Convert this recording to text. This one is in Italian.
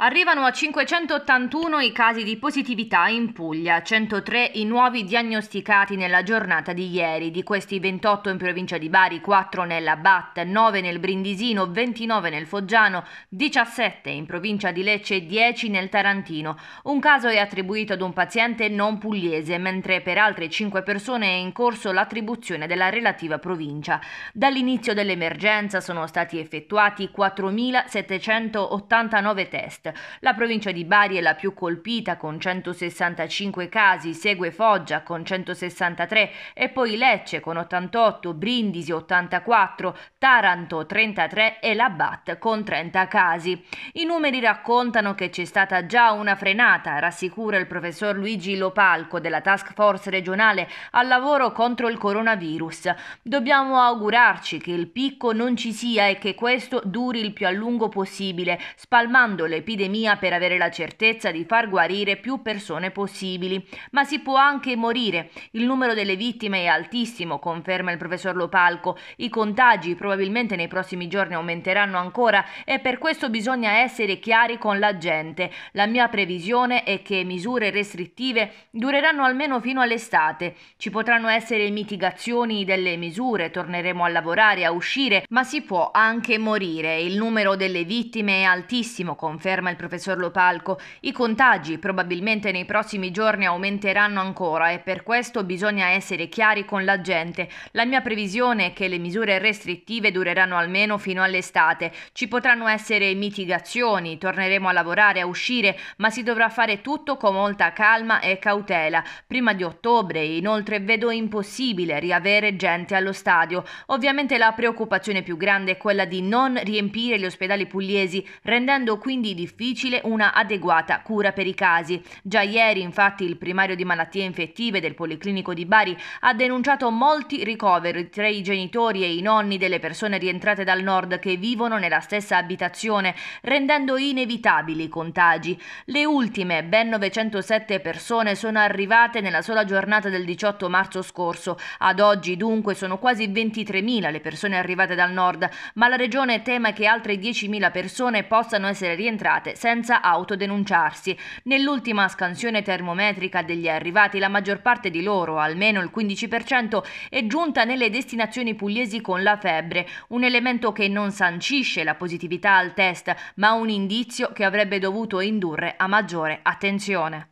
Arrivano a 581 i casi di positività in Puglia, 103 i nuovi diagnosticati nella giornata di ieri, di questi 28 in provincia di Bari, 4 nella Bat, 9 nel Brindisino, 29 nel Foggiano, 17 in provincia di Lecce e 10 nel Tarantino. Un caso è attribuito ad un paziente non pugliese, mentre per altre 5 persone è in corso l'attribuzione della relativa provincia. Dall'inizio dell'emergenza sono stati effettuati 4.789 test. La provincia di Bari è la più colpita con 165 casi, segue Foggia con 163 e poi Lecce con 88, Brindisi 84, Taranto 33 e Labat con 30 casi. I numeri raccontano che c'è stata già una frenata, rassicura il professor Luigi Lopalco della task force regionale al lavoro contro il coronavirus. Dobbiamo augurarci che il picco non ci sia e che questo duri il più a lungo possibile, spalmando l'epidemia l'epidemia per avere la certezza di far guarire più persone possibili, ma si può anche morire. Il numero delle vittime è altissimo, conferma il professor Lopalco. I contagi probabilmente nei prossimi giorni aumenteranno ancora e per questo bisogna essere chiari con la gente. La mia previsione è che misure restrittive dureranno almeno fino all'estate. Ci potranno essere mitigazioni delle misure, torneremo a lavorare, a uscire, ma si può anche morire. Il numero delle vittime è altissimo, conferma il professor Lopalco, i contagi probabilmente nei prossimi giorni aumenteranno ancora e per questo bisogna essere chiari con la gente. La mia previsione è che le misure restrittive dureranno almeno fino all'estate. Ci potranno essere mitigazioni, torneremo a lavorare, a uscire, ma si dovrà fare tutto con molta calma e cautela. Prima di ottobre, inoltre, vedo impossibile riavere gente allo stadio. Ovviamente la preoccupazione più grande è quella di non riempire gli ospedali pugliesi, rendendo quindi difficile difficile una adeguata cura per i casi. Già ieri, infatti, il primario di malattie infettive del Policlinico di Bari ha denunciato molti ricoveri tra i genitori e i nonni delle persone rientrate dal nord che vivono nella stessa abitazione, rendendo inevitabili i contagi. Le ultime, ben 907 persone, sono arrivate nella sola giornata del 18 marzo scorso. Ad oggi, dunque, sono quasi 23.000 le persone arrivate dal nord, ma la regione teme che altre 10.000 persone possano essere rientrate arrivate senza autodenunciarsi. Nell'ultima scansione termometrica degli arrivati la maggior parte di loro, almeno il 15%, è giunta nelle destinazioni pugliesi con la febbre, un elemento che non sancisce la positività al test, ma un indizio che avrebbe dovuto indurre a maggiore attenzione.